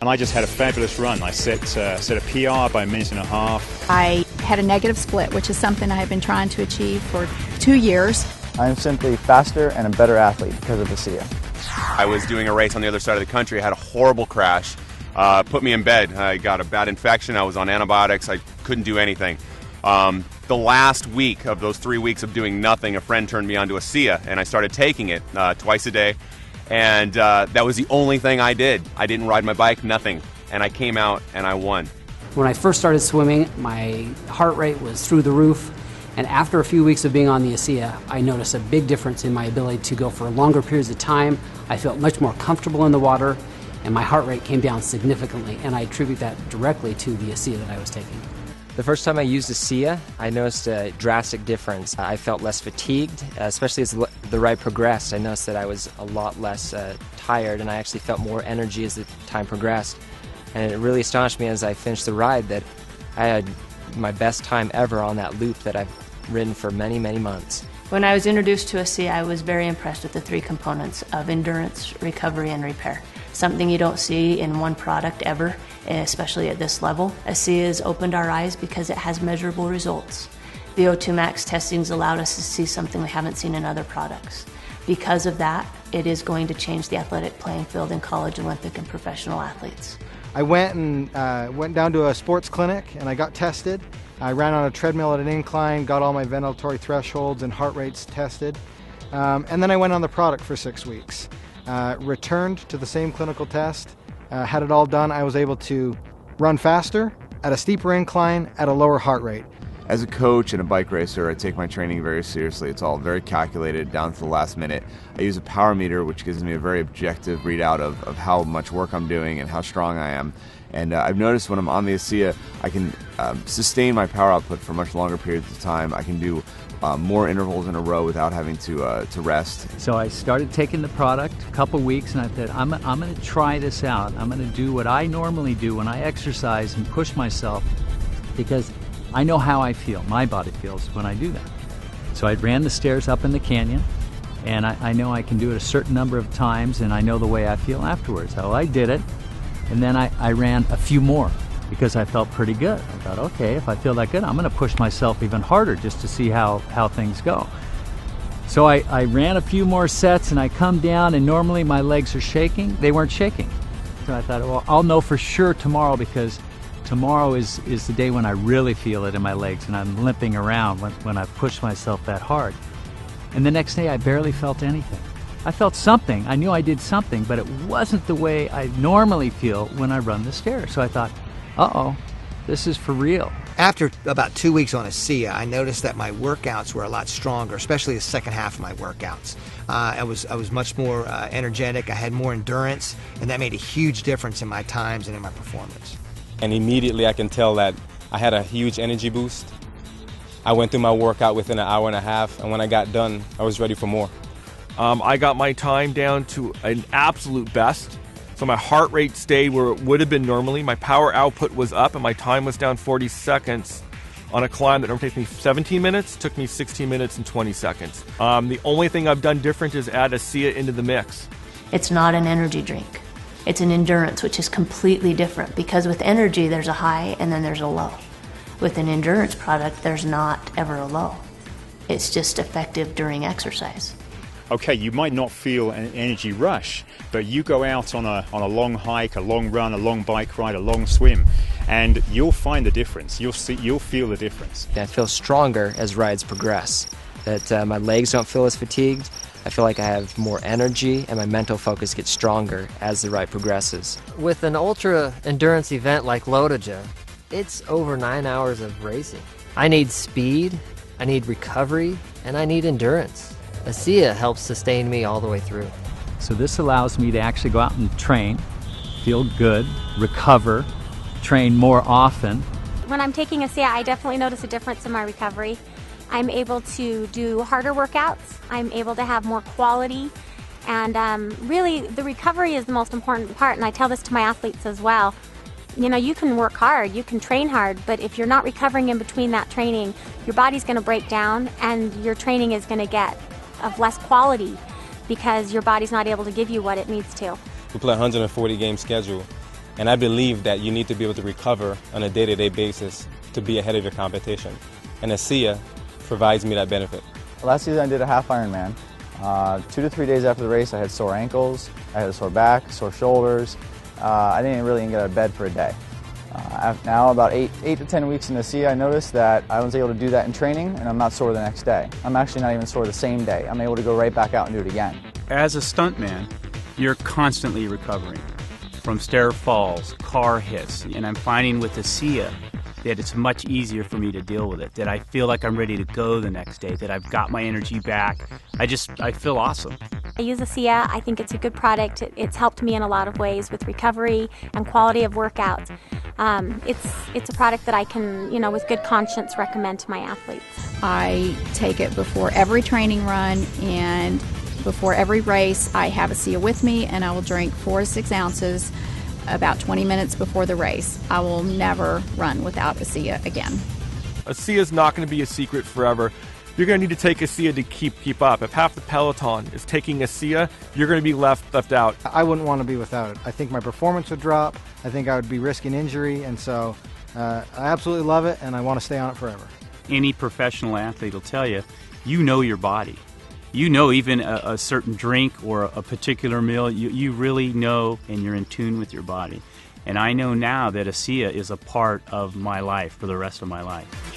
And I just had a fabulous run. I set, uh, set a PR by a minute and a half. I had a negative split, which is something I have been trying to achieve for two years. I am simply faster and a better athlete because of the ASEA. I was doing a race on the other side of the country. I had a horrible crash. Uh, put me in bed. I got a bad infection. I was on antibiotics. I couldn't do anything. Um, the last week of those three weeks of doing nothing, a friend turned me on to ASEA, and I started taking it uh, twice a day. And uh, that was the only thing I did. I didn't ride my bike, nothing. And I came out and I won. When I first started swimming, my heart rate was through the roof. And after a few weeks of being on the ASEA, I noticed a big difference in my ability to go for longer periods of time. I felt much more comfortable in the water, and my heart rate came down significantly. And I attribute that directly to the ASEA that I was taking. The first time I used the ASEA, I noticed a drastic difference. I felt less fatigued, especially as the ride progressed. I noticed that I was a lot less uh, tired and I actually felt more energy as the time progressed. And it really astonished me as I finished the ride that I had my best time ever on that loop that I've ridden for many, many months. When I was introduced to ASEA, I was very impressed with the three components of endurance, recovery, and repair. Something you don't see in one product ever, especially at this level. ASEA has opened our eyes because it has measurable results. The VO2 Max testings allowed us to see something we haven't seen in other products. Because of that, it is going to change the athletic playing field in college, Olympic, and professional athletes. I went and uh, went down to a sports clinic and I got tested. I ran on a treadmill at an incline, got all my ventilatory thresholds and heart rates tested. Um, and then I went on the product for six weeks. Uh, returned to the same clinical test, uh, had it all done. I was able to run faster, at a steeper incline, at a lower heart rate. As a coach and a bike racer, I take my training very seriously. It's all very calculated down to the last minute. I use a power meter, which gives me a very objective readout of, of how much work I'm doing and how strong I am. And uh, I've noticed when I'm on the ASEA, I can um, sustain my power output for much longer periods of time. I can do uh, more intervals in a row without having to uh, to rest. So I started taking the product a couple weeks, and I said, I'm, I'm going to try this out. I'm going to do what I normally do when I exercise and push myself, because I know how I feel, my body feels when I do that. So I ran the stairs up in the canyon, and I, I know I can do it a certain number of times, and I know the way I feel afterwards. So I did it. And then I, I ran a few more because I felt pretty good. I thought, okay, if I feel that good, I'm going to push myself even harder just to see how, how things go. So I, I ran a few more sets and I come down, and normally my legs are shaking. They weren't shaking. So I thought, well, I'll know for sure tomorrow because tomorrow is, is the day when I really feel it in my legs and I'm limping around when, when I push myself that hard. And the next day, I barely felt anything. I felt something. I knew I did something, but it wasn't the way I normally feel when I run the stairs. So I thought, uh oh, this is for real. After about two weeks on a ASEA, I noticed that my workouts were a lot stronger, especially the second half of my workouts. Uh, I was I was much more uh, energetic. I had more endurance, and that made a huge difference in my times and in my performance. And immediately, I can tell that I had a huge energy boost. I went through my workout within an hour and a half, and when I got done, I was ready for more. Um, I got my time down to an absolute best. So my heart rate stayed where it would have been normally. My power output was up, and my time was down 40 seconds on a climb that normally takes me 17 minutes. Took me 16 minutes and 20 seconds. Um, the only thing I've done different is add ASEA into the mix. It's not an energy drink. It's an endurance, which is completely different because with energy, there's a high and then there's a low. With an endurance product, there's not ever a low. It's just effective during exercise okay, you might not feel an energy rush, but you go out on a, on a long hike, a long run, a long bike ride, a long swim, and you'll find the difference. You'll see, you'll feel the difference. I feel stronger as rides progress. That uh, my legs don't feel as fatigued. I feel like I have more energy and my mental focus gets stronger as the ride progresses. With an ultra endurance event like Lotoja, it's over nine hours of racing. I need speed, I need recovery, and I need endurance. ASEA helps sustain me all the way through. So this allows me to actually go out and train, feel good, recover, train more often. When I'm taking ASEA, I definitely notice a difference in my recovery. I'm able to do harder workouts. I'm able to have more quality. And um, really, the recovery is the most important part. And I tell this to my athletes as well. You know, you can work hard, you can train hard, but if you're not recovering in between that training, your body's going to break down and your training is going to get of less quality because your body's not able to give you what it needs to. We play a 140 game schedule, And I believe that you need to be able to recover on a day to day basis to be ahead of your competition. And ASEA provides me that benefit. Last season I did a half Ironman. Uh, two to three days after the race, I had sore ankles, I had a sore back, sore shoulders. Uh, I didn't really even get out of bed for a day. Uh, now, about eight, eight to ten weeks in the sea, I noticed that I was able to do that in training, and I'm not sore the next day. I'm actually not even sore the same day. I'm able to go right back out and do it again. As a stuntman, you're constantly recovering from stair falls, car hits, and I'm finding with ASEA that it's much easier for me to deal with it. That I feel like I'm ready to go the next day. That I've got my energy back. I just I feel awesome. I use ASEA. I think it's a good product. It's helped me in a lot of ways with recovery and quality of workouts. Um, it's it's a product that I can, you know, with good conscience recommend to my athletes. I take it before every training run and before every race. I have ASEA with me, and I will drink four to six ounces about 20 minutes before the race. I will never run without ASEA again. ASEA is not going to be a secret forever. You're going to need to take ASEA to keep keep up. If half the peloton is taking ASEA, you're going to be left left out. I wouldn't want to be without it. I think my performance would drop. I think I would be risking injury, and so uh, I absolutely love it, and I want to stay on it forever. Any professional athlete will tell you, you know your body you know even a, a certain drink or a, particular meal, you, you really know and you're in tune with your body. And I know now that ASEA is a part of my life for the rest of my life.